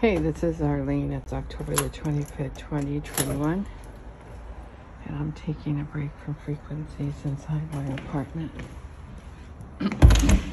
Hey, this is Arlene. It's October the 25th, 2021. And I'm taking a break from frequencies inside my apartment.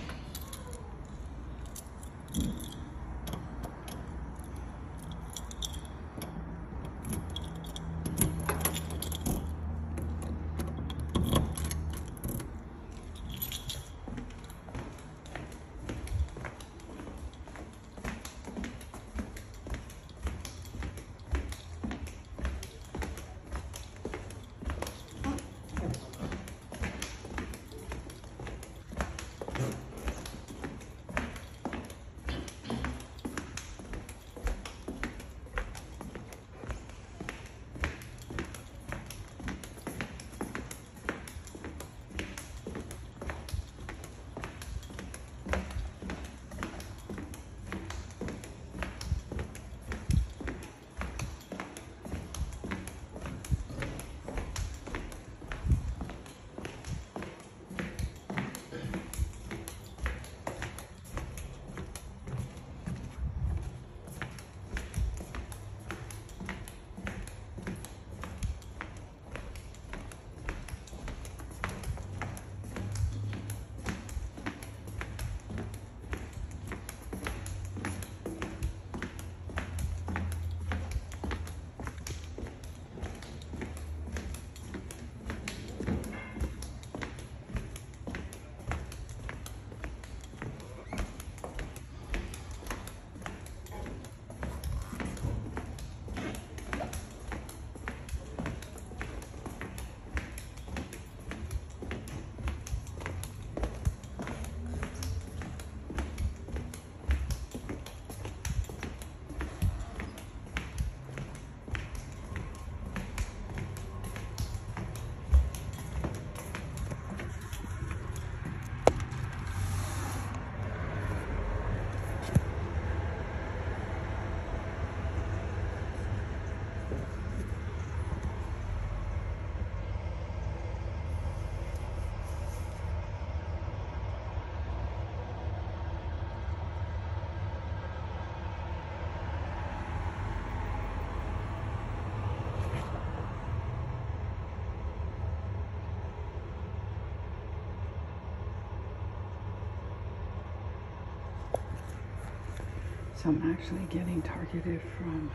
So I'm actually getting targeted from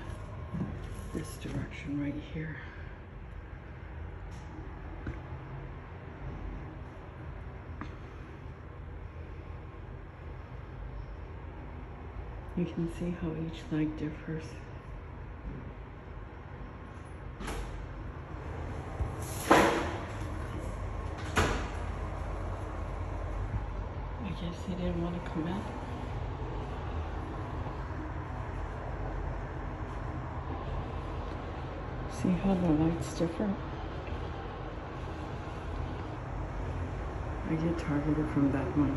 this direction right here. You can see how each leg differs. I guess he didn't want to come out. See how the light's different? I get targeted from that one.